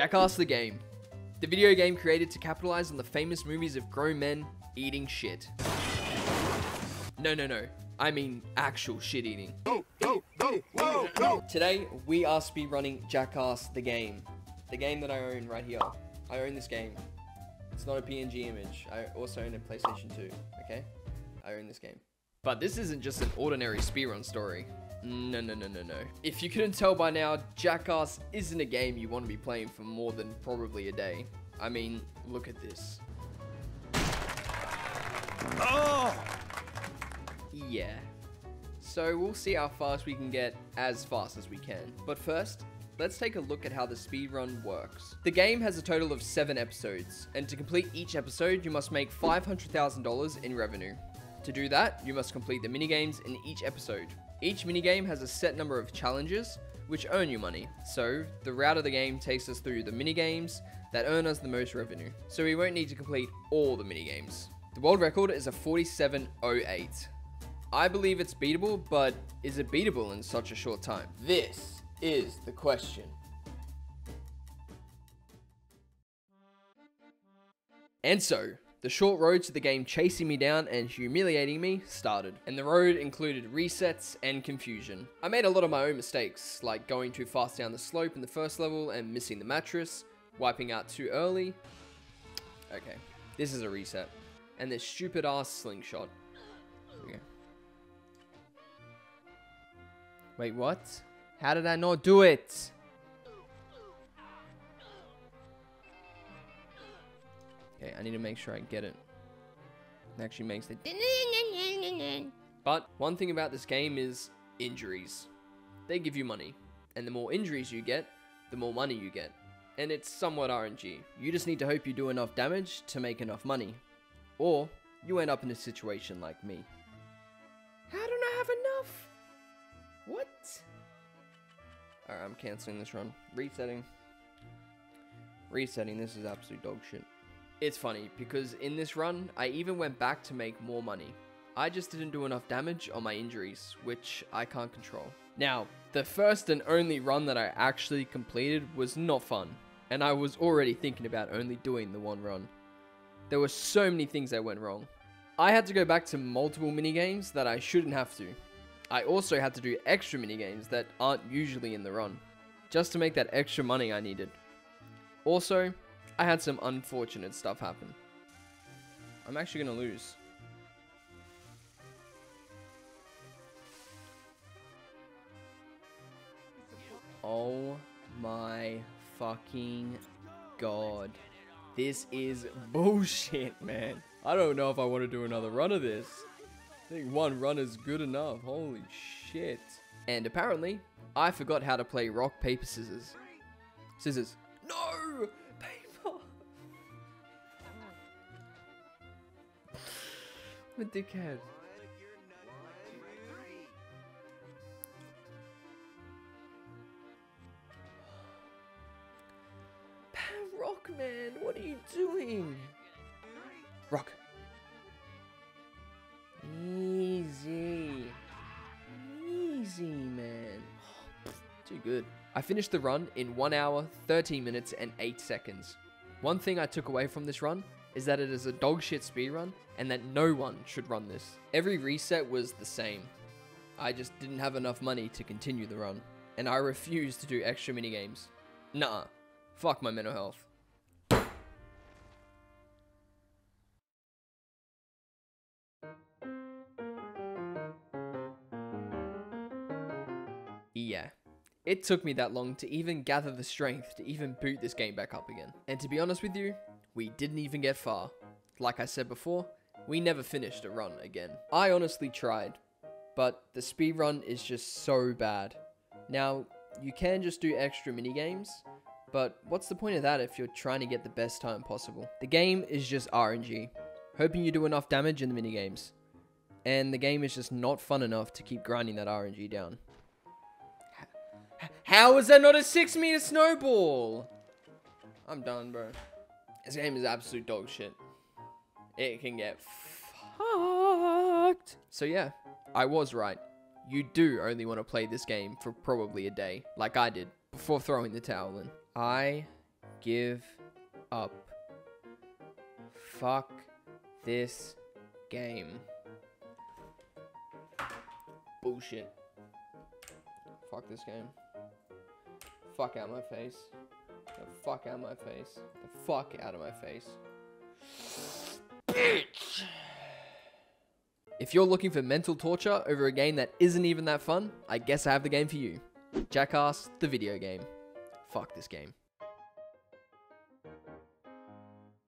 Jackass the Game. The video game created to capitalize on the famous movies of grown men eating shit. No, no, no. I mean actual shit eating. Go, go, go, go, go. Today, we are speedrunning Jackass the Game. The game that I own right here. I own this game. It's not a PNG image. I also own a PlayStation 2, okay? I own this game. But this isn't just an ordinary speedrun story. No, no, no, no, no. If you couldn't tell by now, Jackass isn't a game you want to be playing for more than probably a day. I mean, look at this. Oh! Yeah. So we'll see how fast we can get as fast as we can. But first, let's take a look at how the speedrun works. The game has a total of 7 episodes, and to complete each episode, you must make $500,000 in revenue. To do that, you must complete the minigames in each episode. Each minigame has a set number of challenges, which earn you money. So, the route of the game takes us through the minigames that earn us the most revenue. So we won't need to complete all the minigames. The world record is a 47.08. I believe it's beatable, but is it beatable in such a short time? This is the question. And so, the short road to the game chasing me down and humiliating me started, and the road included resets and confusion. I made a lot of my own mistakes, like going too fast down the slope in the first level and missing the mattress, wiping out too early. Okay, this is a reset. And this stupid ass slingshot. Wait, what? How did I not do it? Okay, I need to make sure I get it. It actually makes the... But one thing about this game is injuries. They give you money. And the more injuries you get, the more money you get. And it's somewhat RNG. You just need to hope you do enough damage to make enough money. Or you end up in a situation like me. How don't I have enough? What? Alright, I'm canceling this run. Resetting. Resetting, this is absolute dog shit. It's funny, because in this run, I even went back to make more money. I just didn't do enough damage on my injuries, which I can't control. Now, the first and only run that I actually completed was not fun, and I was already thinking about only doing the one run. There were so many things that went wrong. I had to go back to multiple minigames that I shouldn't have to. I also had to do extra minigames that aren't usually in the run, just to make that extra money I needed. Also, I had some unfortunate stuff happen. I'm actually gonna lose. Oh my fucking god. This is bullshit, man. I don't know if I want to do another run of this. I think one run is good enough. Holy shit. And apparently, I forgot how to play rock, paper, scissors. Scissors. I'm dickhead. Rock, man, what are you doing? Rock. Easy. Easy, man. Too good. I finished the run in 1 hour, 13 minutes, and 8 seconds. One thing I took away from this run is that it is a dogshit speedrun and that no one should run this. Every reset was the same. I just didn't have enough money to continue the run, and I refused to do extra minigames. Nah, fuck my mental health. Yeah. It took me that long to even gather the strength to even boot this game back up again. And to be honest with you, we didn't even get far. Like I said before, we never finished a run again. I honestly tried, but the speedrun is just so bad. Now, you can just do extra minigames, but what's the point of that if you're trying to get the best time possible? The game is just RNG, hoping you do enough damage in the minigames. And the game is just not fun enough to keep grinding that RNG down. How is that not a six meter snowball? I'm done, bro. This game is absolute dog shit. It can get fucked. So yeah, I was right. You do only want to play this game for probably a day, like I did, before throwing the towel in. I give up. Fuck this game. Bullshit. Fuck this game. Fuck out my face. The fuck out of my face. The fuck out of my face. Bitch! If you're looking for mental torture over a game that isn't even that fun, I guess I have the game for you. Jackass, the video game. Fuck this game.